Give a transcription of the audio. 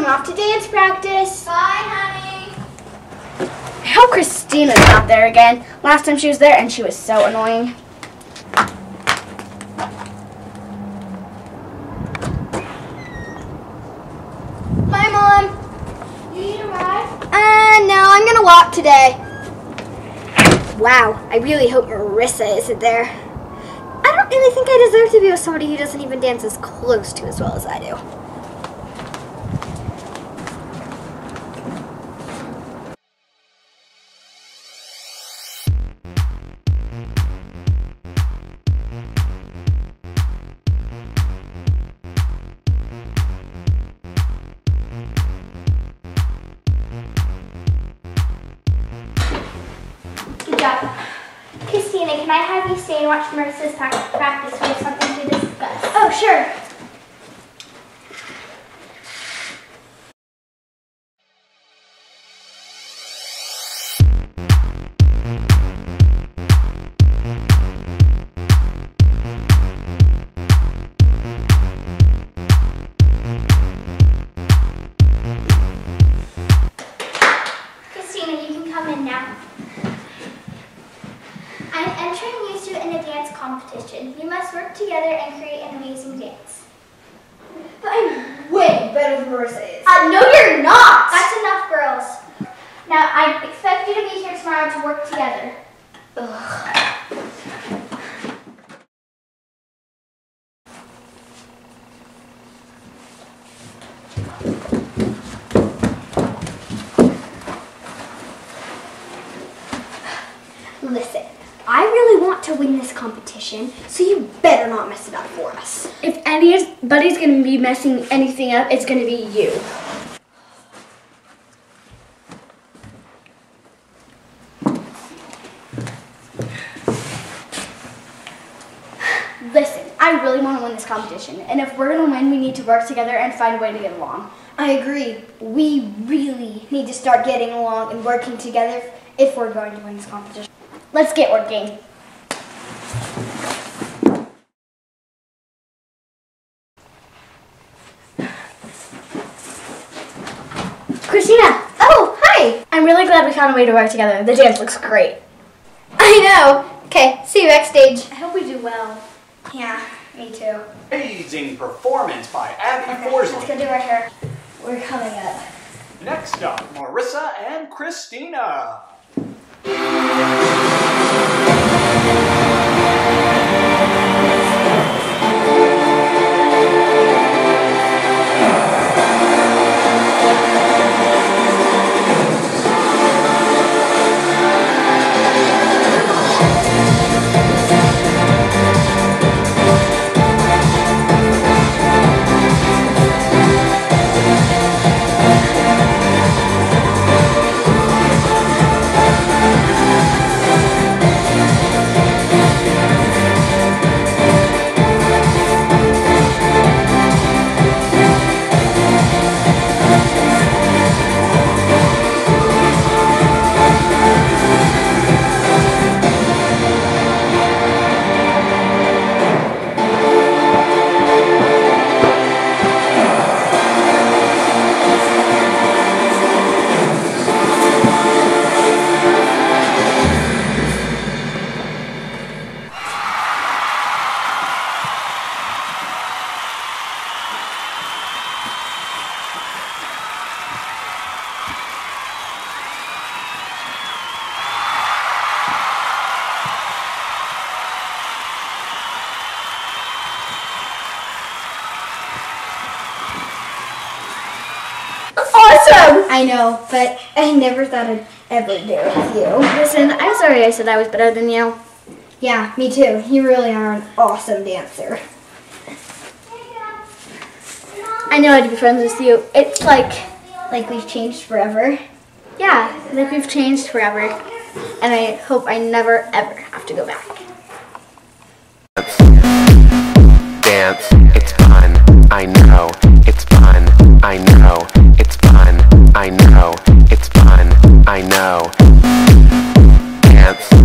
I'm off to dance practice. Bye, honey. I hope Christina's not there again. Last time she was there and she was so annoying. Bye, Mom. You need a ride? Uh, no, I'm gonna walk today. Wow, I really hope Marissa isn't there. I don't really think I deserve to be with somebody who doesn't even dance as close to as well as I do. I have you stay and watch Marissa's prac- practice? We have something to discuss. Oh, sure. In a dance competition. You must work together and create an amazing dance. But I'm way better than Marissa is. Uh, no, you're not! That's enough, girls. Now, I expect you to be here tomorrow to work together. Ugh. Listen, I really want to win this competition, so you better not mess it up for us. If anybody's gonna be messing anything up, it's gonna be you. Listen, I really want to win this competition, and if we're gonna win, we need to work together and find a way to get along. I agree. We really need to start getting along and working together if we're going to win this competition. Let's get working. Christina! Oh, hi! I'm really glad we found a way to work together. The dance looks great. I know. Okay, see you backstage. I hope we do well. Yeah, me too. Amazing performance by Abby Okay, let's go do our hair. We're coming up. Next up, Marissa and Christina. Awesome! I know, but I never thought I'd ever do it with you. Listen, I'm sorry I said I was better than you. Yeah, me too. You really are an awesome dancer. I know I'd be friends with you. It's like, like we've changed forever. Yeah, like we've changed forever. And I hope I never ever have to go back. I know. Dance.